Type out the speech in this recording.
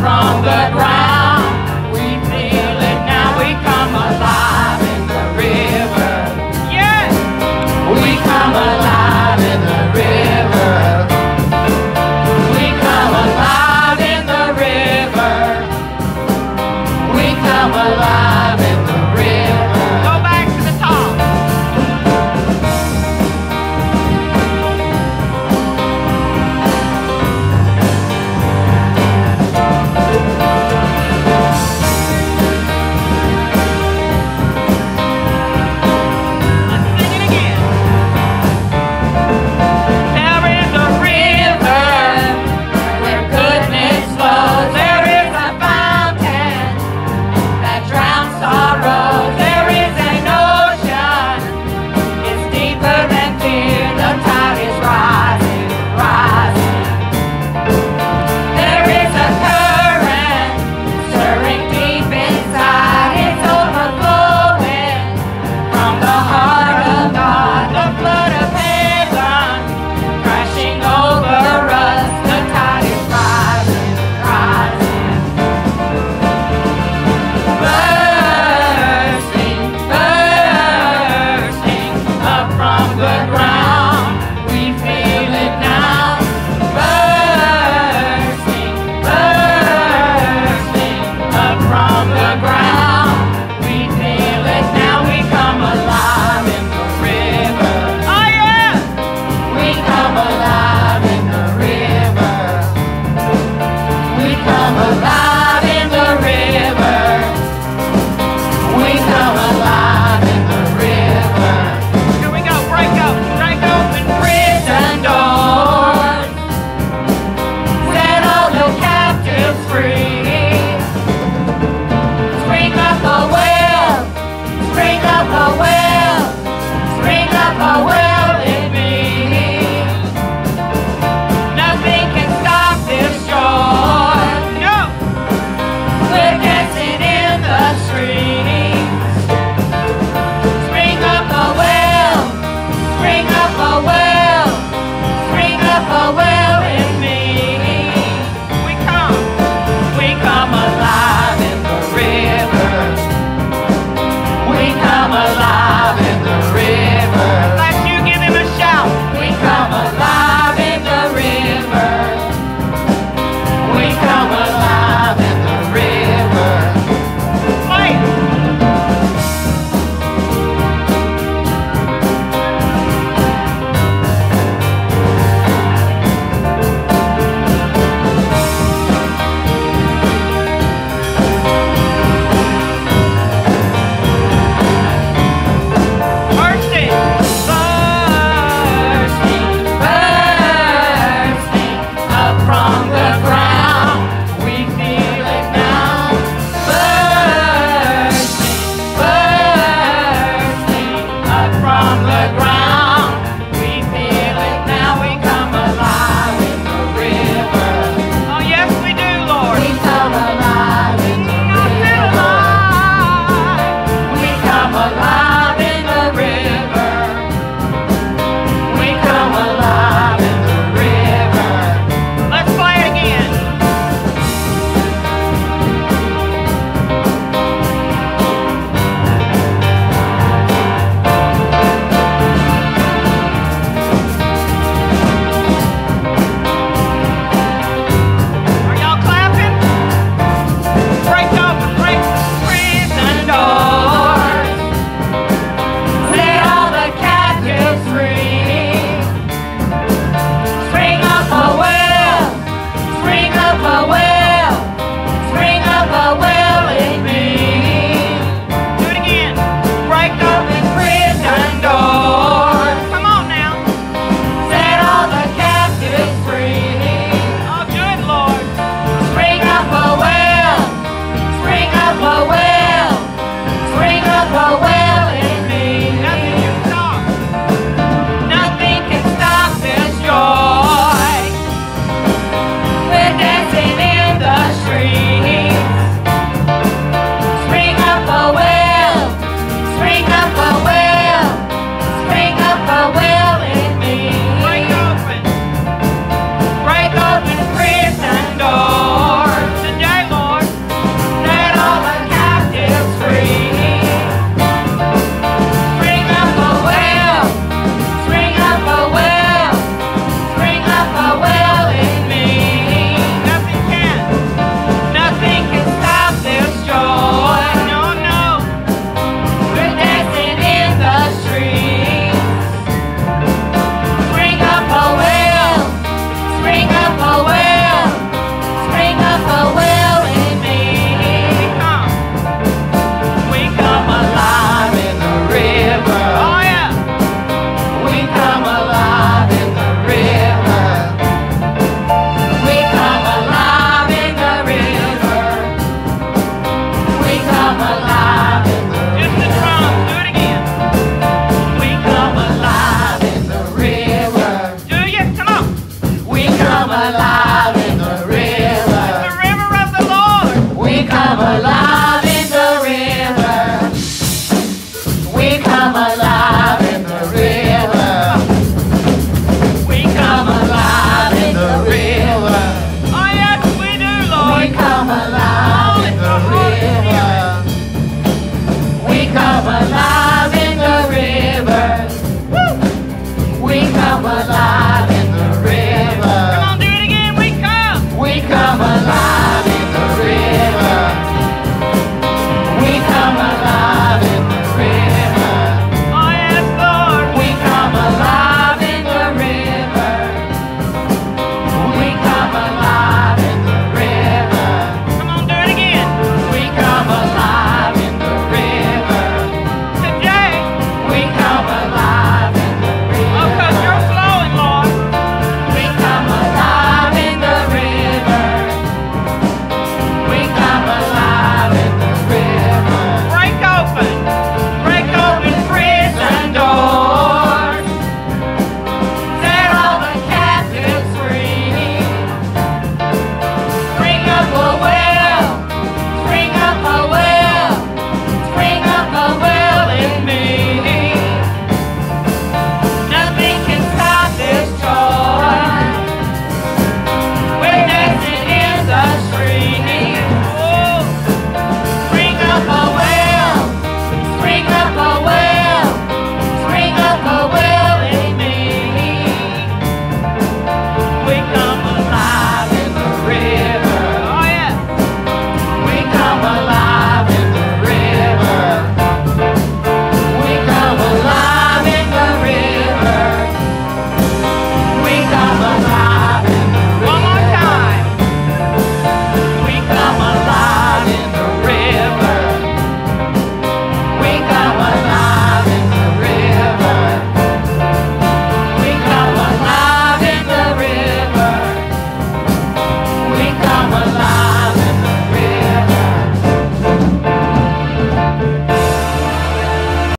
from the ground. Here